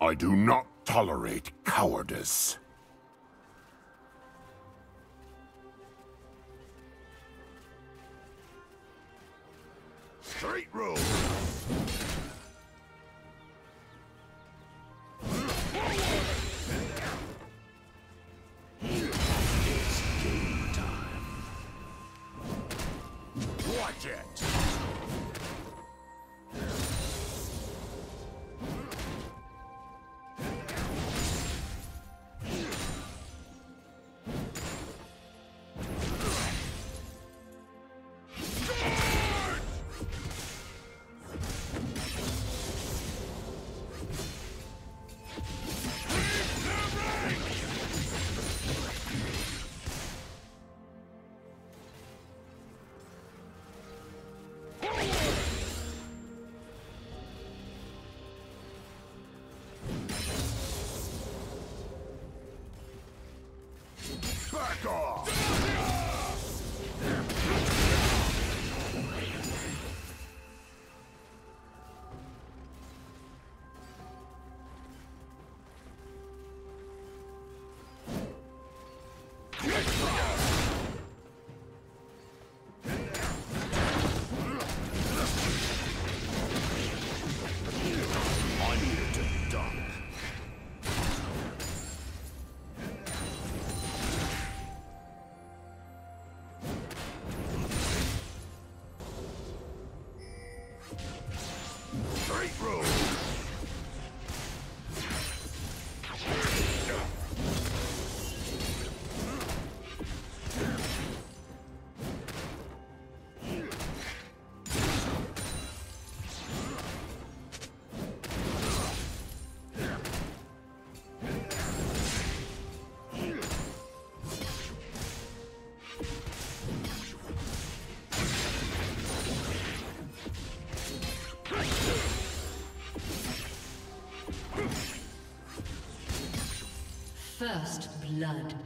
I do not tolerate cowardice. Straight road! First blood.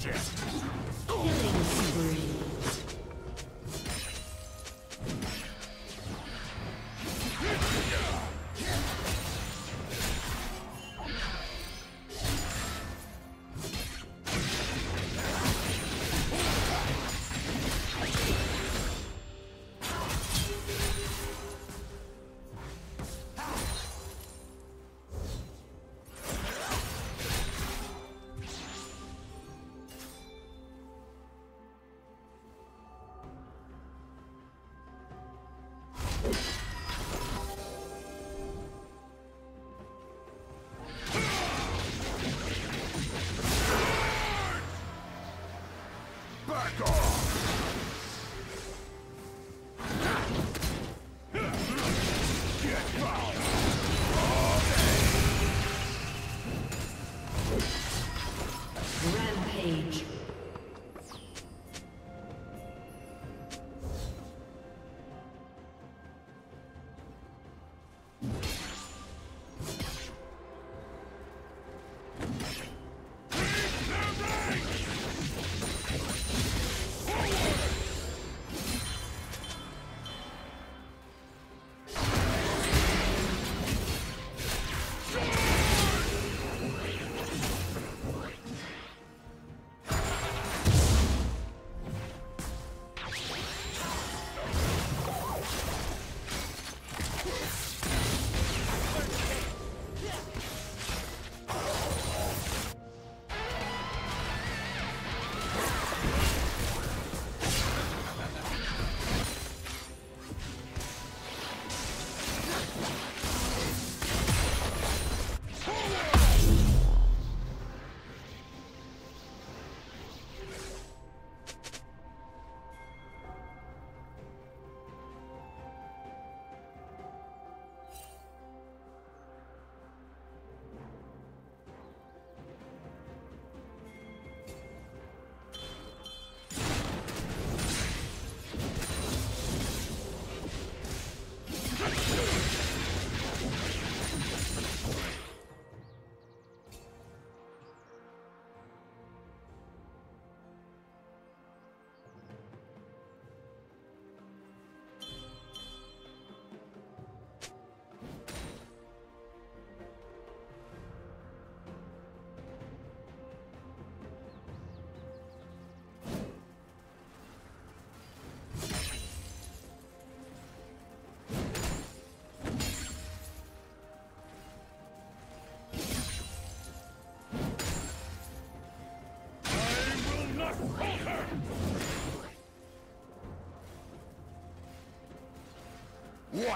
Watch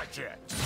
Watch it!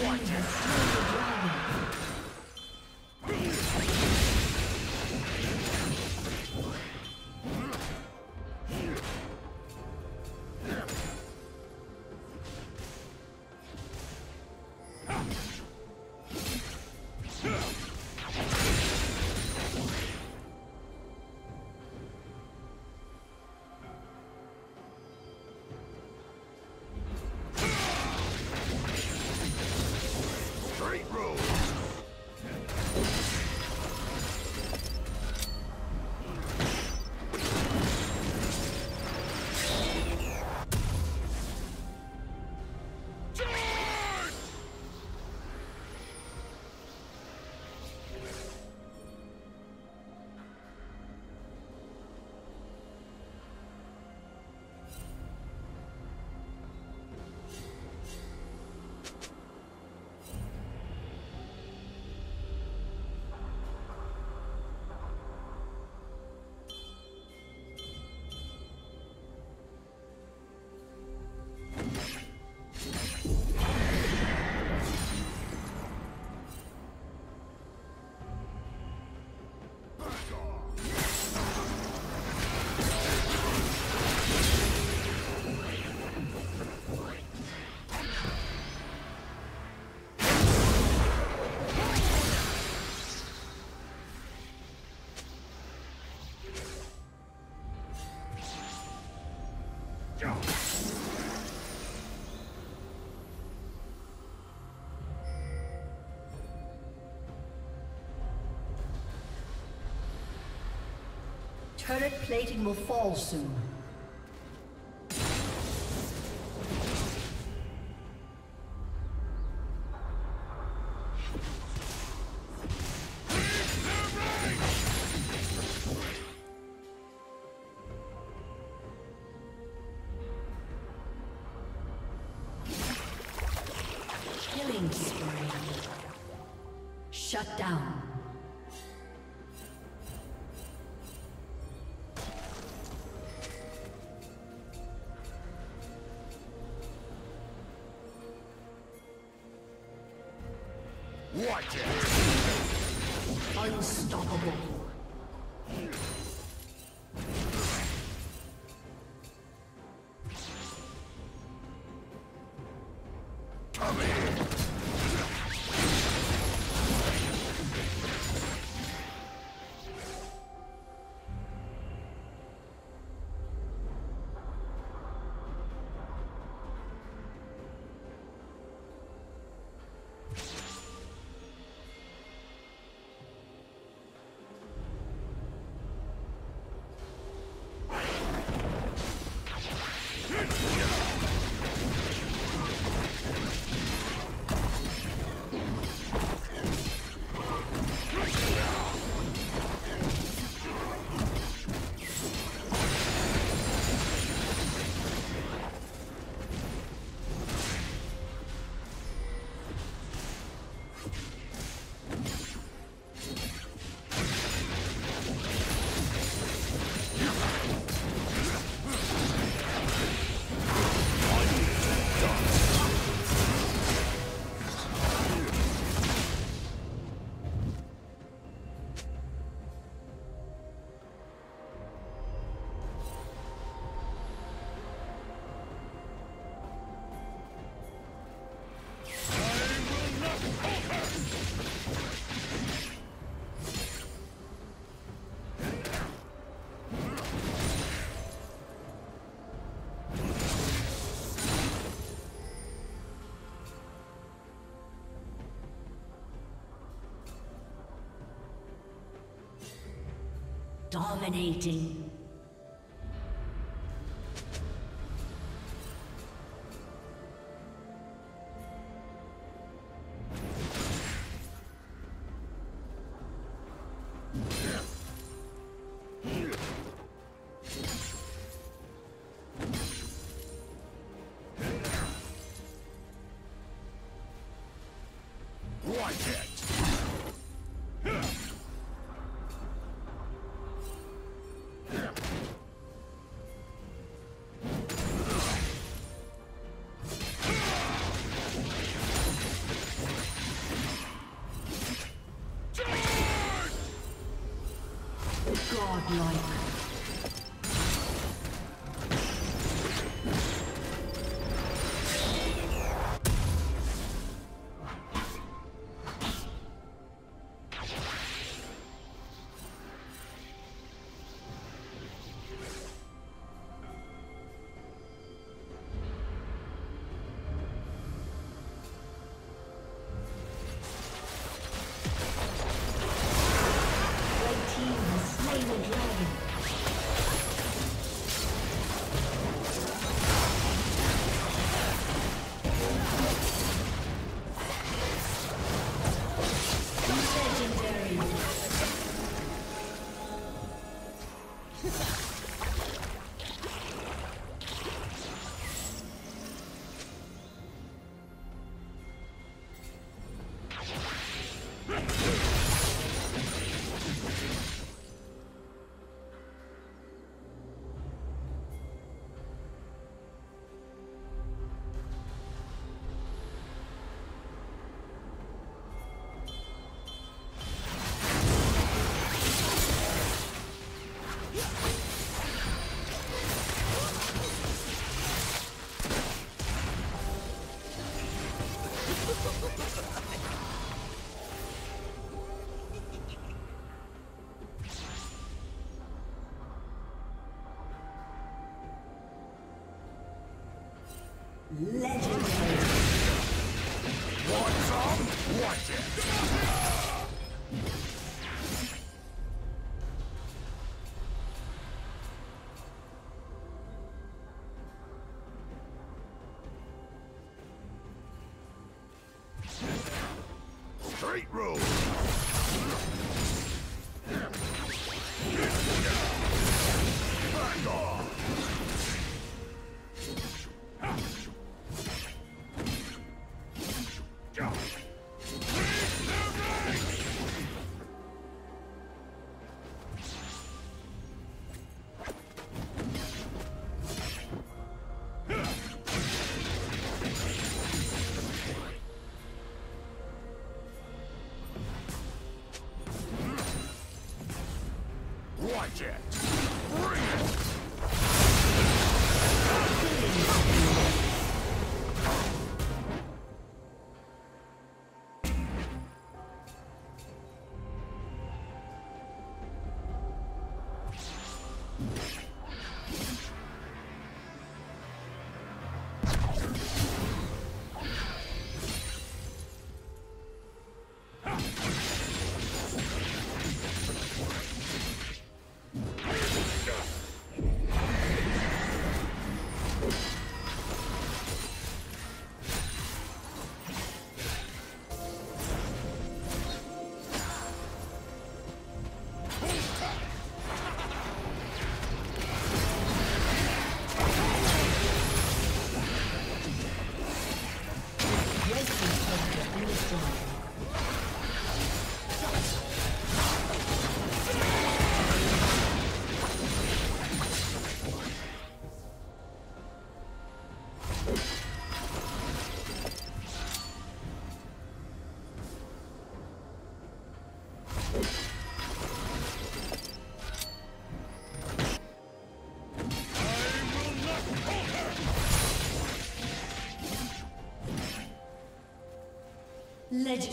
Slain Turret plating will fall soon. Shut down. Watch it! Unstoppable. Dominating. Godlike. Legendary.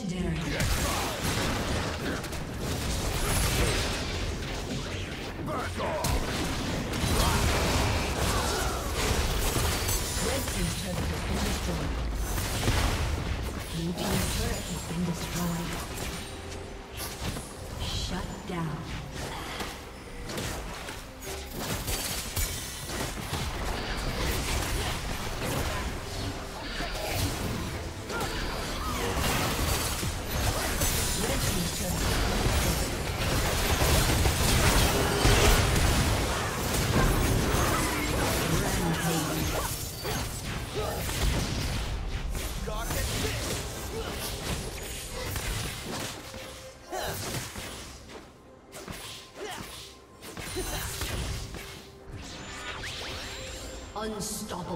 Legendary. Back off! Red team's turret has been destroyed. Blue team's turret has been destroyed.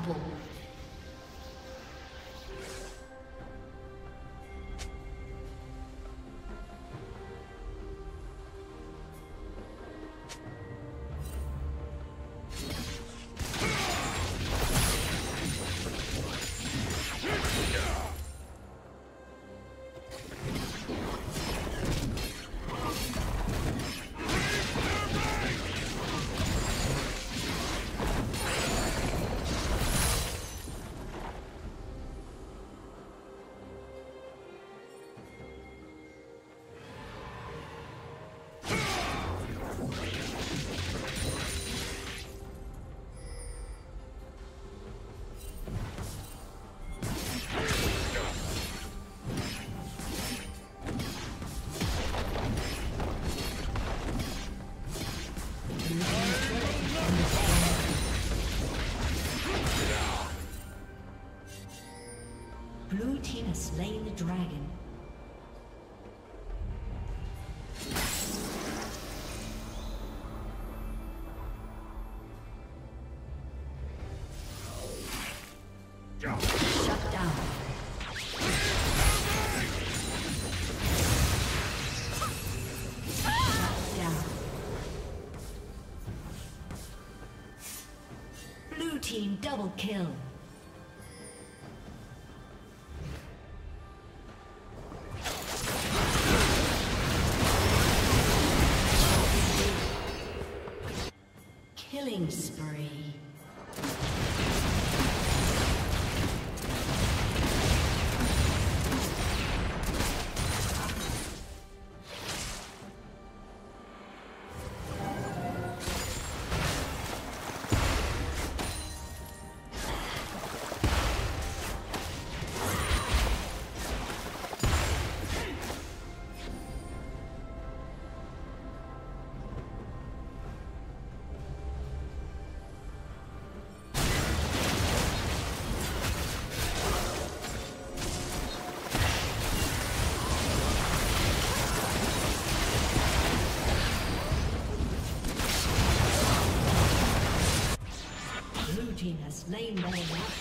不？Slain Rampage.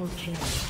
Triple kill.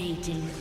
Dominating.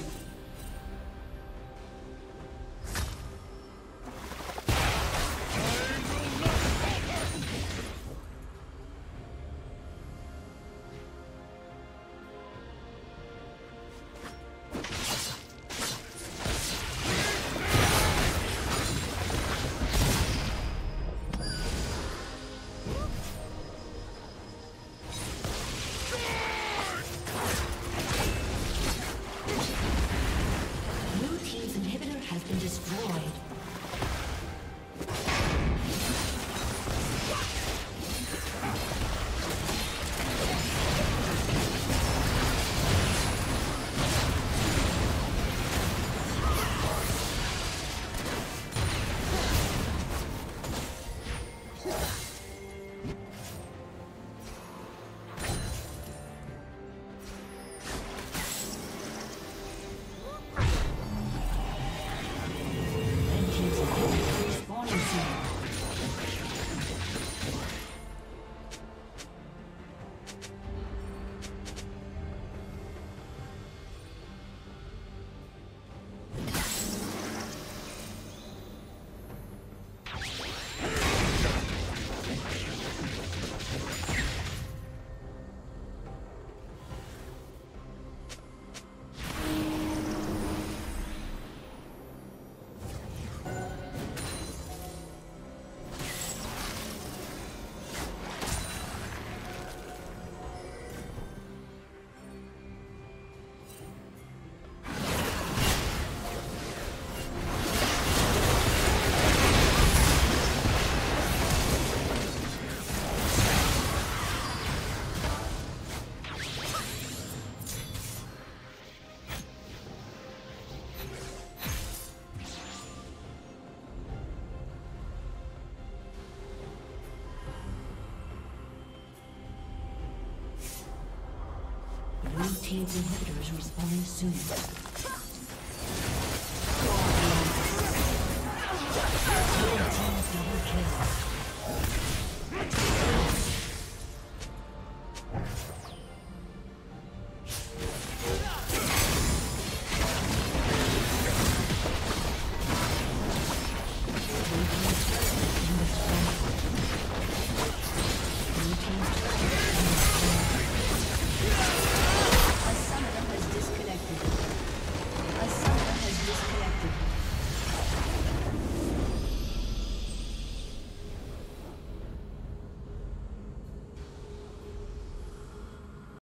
Team's inhibitor is respawning soon.